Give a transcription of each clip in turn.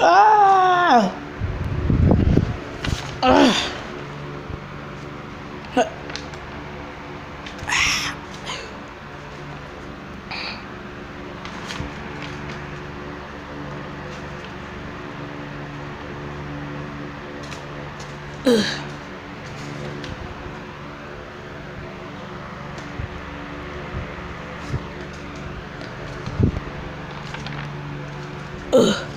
Ah! Ah! Ah!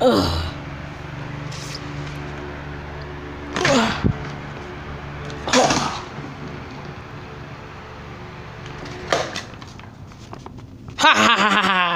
Ha ha ha ha ha!